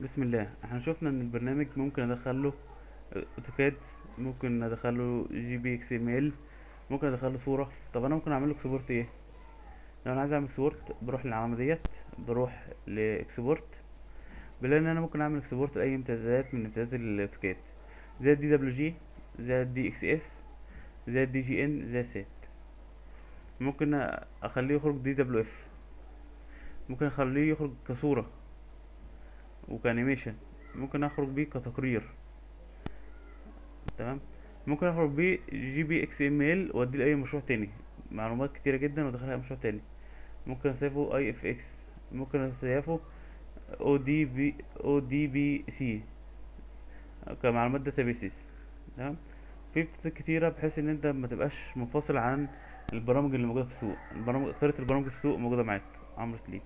بسم الله. إحنا شفنا إن البرنامج ممكن أدخله AutoCAD ممكن أدخله جي بي إكس إم إل ممكن أدخله صورة. طب أنا ممكن أعمل له export إيه؟ لو أنا عايز أعمل export بروح للعلامة ديت بروح ل export. بلاقي إن أنا ممكن أعمل export لأي امتدادات من امتدادات ال AutoCAD. زي ال DWG زي ال DXF زي ال DGN زي ال SAT ممكن أخليه يخرج DWF. ممكن أخليه يخرج كصورة. وك animation ممكن أخرج بيه كتقرير. تمام؟ ممكن أخرج بيه جي بي إكس ام ال واديه لاي مشروع تاني. معلومات كتيرة جدا وادخلها مشروع تاني. ممكن اسيفه IFC ممكن اسيفه أو دي بي أو دي بي سي كمعلومات databases تمام؟ في كتيرة بحيث إن أنت ما تبقاش منفصل عن البرامج اللي موجودة في السوق. البرامج اكترية البرامج في السوق موجودة معاك. عمرو سليم.